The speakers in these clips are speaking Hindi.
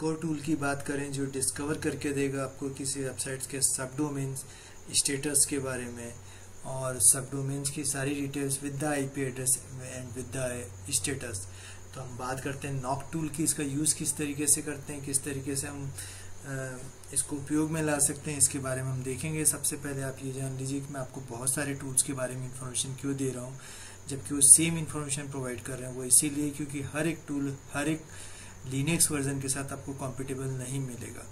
एक और टूल की बात करें जो डिस्कवर करके देगा आपको किसी वेबसाइट्स के सब डोमेन्स स्टेटस के बारे में और सब डोमेन्स की सारी details with the IP address and with the status तो हम बात करते हैं नॉक टूल की, इसका यूज़ किस तरीके से करते हैं, किस तरीके से हम इसको उपयोग में ला सकते हैं, इसके बारे में हम देखेंगे। सबसे पहले आप ये जान लीजिए कि मैं आपको बहुत सारे टूल्स के बारे में इंफॉर्मेशन क्यों दे रहा हूँ, जबकि वो सेम इंफॉर्मेशन प्रोवाइड कर रहे हैं। वो इसीलिए क्योंकि हर एक टूल हर एक लिनक्स वर्जन के साथ आपको कॉम्पिटेबल नहीं मिलेगा।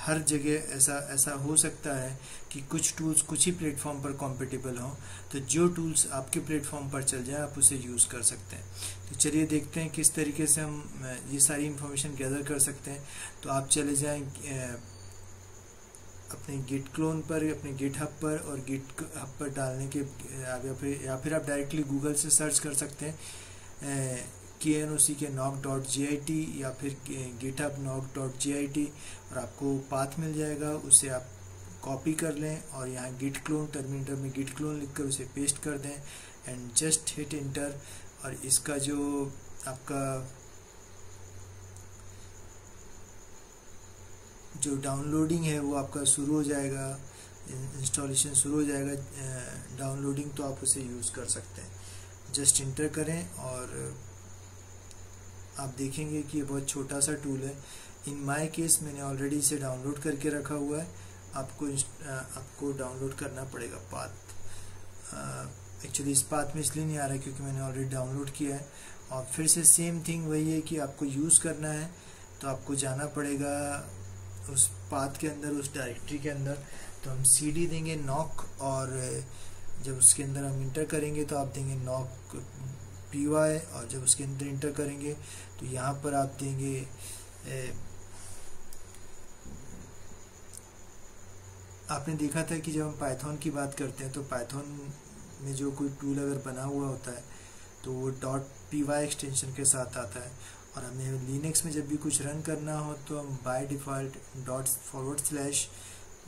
हर जगह ऐसा ऐसा हो सकता है कि कुछ टूल्स कुछ ही प्लेटफॉर्म पर कॉम्पिटेबल हों तो जो टूल्स आपके प्लेटफॉर्म पर चल जाए, आप उसे यूज़ कर सकते हैं। तो चलिए देखते हैं किस तरीके से हम ये सारी इंफॉर्मेशन गैदर कर सकते हैं। तो आप चले जाएँ अपने गिट क्लोन पर, अपने गिट हब पर और गिट हब पर डालने के, या फिर या फिर आप डायरेक्टली गूगल से सर्च कर सकते हैं। के एन ओ सी के knock dot G I T या फिर GitHub knock dot G I T और आपको पाथ मिल जाएगा, उसे आप कॉपी कर लें और यहाँ गिट क्लोन टर्मिनेटर में गिट क्लोन लिखकर उसे पेस्ट कर दें एंड जस्ट हिट इंटर और इसका जो आपका जो डाउनलोडिंग है वो आपका शुरू हो जाएगा इंस्टॉलेशन शुरू हो जाएगा डाउनलोडिंग तो आप उसे यूज़ कर सकते हैं। जस्ट इंटर करें और आप देखेंगे कि ये बहुत छोटा सा टूल है। इन माय केस मैंने ऑलरेडी इसे डाउनलोड करके रखा हुआ है। आपको आपको डाउनलोड करना पड़ेगा पाथ एक्चुअली इस पाथ में इसलिए नहीं आ रहा है क्योंकि मैंने ऑलरेडी डाउनलोड किया है। और फिर से सेम थिंग वही है कि आपको यूज़ करना है। तो आपको जाना पड़ेगा उस पाथ के अंदर, उस डायरेक्टरी के अंदर। तो हम सी डी देंगे नॉक और जब उसके अंदर हम इंटर करेंगे तो आप देंगे नॉक पी वाई और जब उसके अंदर इंटर करेंगे तो यहाँ पर आप देंगे ए, आपने देखा था कि जब हम पाइथन की बात करते हैं तो पाइथन में जो कोई टूल अगर बना हुआ होता है तो वो डॉट पी वाई एक्सटेंशन के साथ आता है। और हमें लिनक्स में जब भी कुछ रन करना हो तो हम by default dot forward slash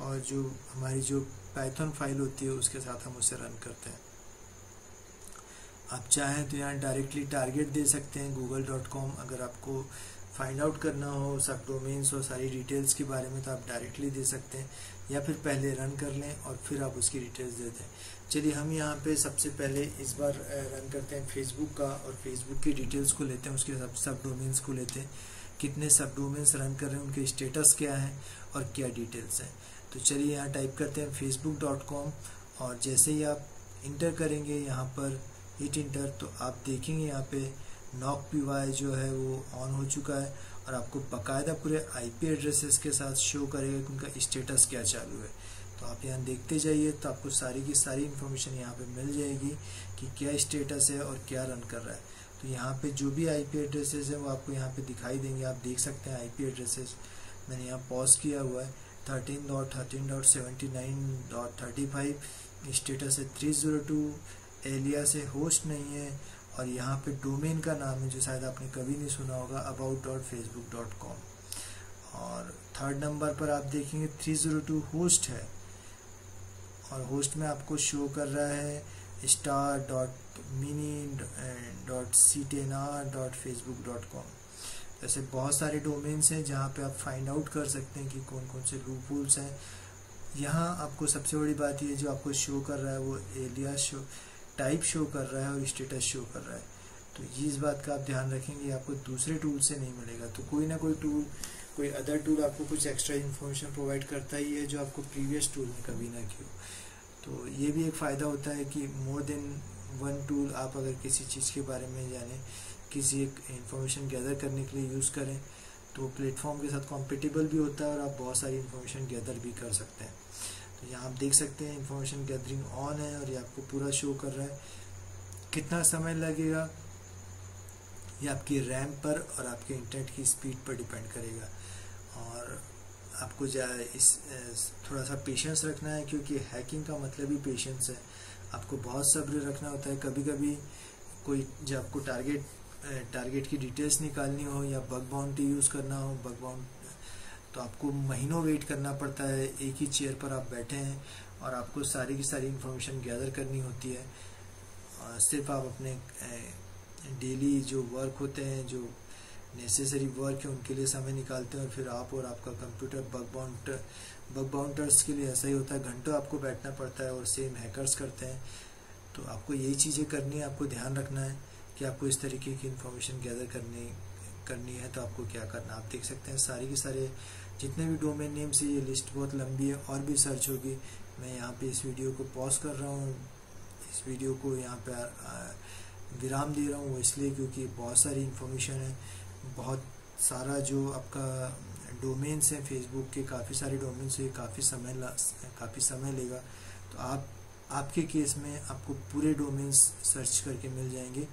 और जो हमारी जो पाइथन फ़ाइल होती है उसके साथ हम उसे रन करते हैं। आप चाहें तो यहाँ डायरेक्टली टारगेट दे सकते हैं गूगल डॉट कॉम अगर आपको फाइंड आउट करना हो, सब डोमेन्स और सारी डिटेल्स के बारे में तो आप डायरेक्टली दे सकते हैं। या फिर पहले रन कर लें और फिर आप उसकी डिटेल्स दे दें। चलिए, हम यहाँ पे सबसे पहले इस बार रन करते हैं फेसबुक का और फेसबुक की डिटेल्स को लेते हैं, उसके सब सब डोमेन्स को लेते हैं। कितने सब डोमेन्स रन कर रहे हैं, उनके स्टेटस क्या है और क्या डिटेल्स हैं। तो चलिए यहाँ टाइप करते हैं फेसबुक डॉट कॉम और जैसे ही आप इंटर करेंगे, यहाँ पर हिट इंटर तो आप देखेंगे यहाँ पे नॉक पी वाई जो है वो ऑन हो चुका है और आपको बकायदा पूरे आईपी एड्रेसेस के साथ शो करेगा कि उनका स्टेटस क्या चालू है। तो आप यहाँ देखते जाइए तो आपको सारी की सारी इन्फॉर्मेशन यहाँ पे मिल जाएगी कि क्या स्टेटस है और क्या रन कर रहा है। तो यहाँ पे जो भी आईपी एड्रेसेस है वो आपको यहाँ पे दिखाई देंगे। आप देख सकते हैं आईपी एड्रेसेस मैंने यहाँ पॉज किया हुआ है। Thirteen dot thirteen dot seventy nine dot thirty five status है थ्री ज़ीरो टू एलिया से होस्ट नहीं है और यहाँ पे डोमेन का नाम है जो शायद आपने कभी नहीं सुना होगा about dot Facebook dot com और थर्ड नंबर पर आप देखेंगे थ्री ज़ीरो टू होस्ट है। और होस्ट में आपको शो कर रहा है star dot mini dot C ten R dot Facebook dot com ऐसे बहुत सारे डोमेन्स हैं जहाँ पे आप फाइंड आउट कर सकते हैं कि कौन कौन से लूप होल्स हैं। यहाँ आपको सबसे बड़ी बात ये जो आपको शो कर रहा है वो एलिया शो टाइप शो कर रहा है और स्टेटस शो कर रहा है। तो ये इस बात का आप ध्यान रखेंगे आपको दूसरे टूल से नहीं मिलेगा। तो कोई ना कोई टूल कोई अदर टूल आपको कुछ एक्स्ट्रा इन्फॉर्मेशन प्रोवाइड करता ही है जो आपको प्रीवियस टूल में कभी ना किया। तो ये भी एक फ़ायदा होता है कि मोर देन वन टूल आप अगर किसी चीज़ के बारे में जाने किसी एक इन्फॉर्मेशन गैदर करने के लिए यूज़ करें तो प्लेटफॉर्म के साथ कॉम्पिटेबल भी होता है और आप बहुत सारी इन्फॉर्मेशन गैदर भी कर सकते हैं। तो यहाँ आप देख सकते हैं इंफॉर्मेशन गैदरिंग ऑन है और ये आपको पूरा शो कर रहा है। कितना समय लगेगा? ये आपकी रैम पर और आपके इंटरनेट की स्पीड पर डिपेंड करेगा। और आपको इस थोड़ा सा पेशेंस रखना है क्योंकि हैकिंग का मतलब ही पेशेंस है। आपको बहुत सब्र रखना होता है। कभी कभी कोई जब आपको टारगेट टारगेट की डिटेल्स निकालनी हो या बग बाउंड्री यूज़ करना हो बग बाउंड तो आपको महीनों वेट करना पड़ता है, एक ही चेयर पर आप बैठे हैं और आपको सारी की सारी इन्फॉर्मेशन गैदर करनी होती है। सिर्फ़ आप अपने डेली जो वर्क होते हैं, जो नेसेसरी वर्क है, उनके लिए समय निकालते हैं और फिर आप और आपका computer bug bounter bug bounters के लिए ऐसा ही होता है, घंटों आपको बैठना पड़ता है और सेम हैकर्स करते हैं। तो आपको यही चीज़ें करनी है, आपको ध्यान रखना है कि आपको इस तरीके की इन्फॉर्मेशन गैदर करनी करनी है तो आपको क्या करना आप देख सकते हैं सारे के सारे, जितने भी डोमेन नेम से ये लिस्ट बहुत लंबी है और भी सर्च होगी। मैं यहाँ पे इस वीडियो को पॉज कर रहा हूँ। इस वीडियो को यहाँ पे विराम दे रहा हूँ, वो इसलिए क्योंकि बहुत सारी इन्फॉर्मेशन है। बहुत सारा जो आपका डोमेन्स हैं फेसबुक के काफ़ी सारे डोमेन्स है काफ़ी समय काफ़ी समय लेगा। तो आप, आपके केस में आपको पूरे डोमेन्स सर्च करके मिल जाएँगे।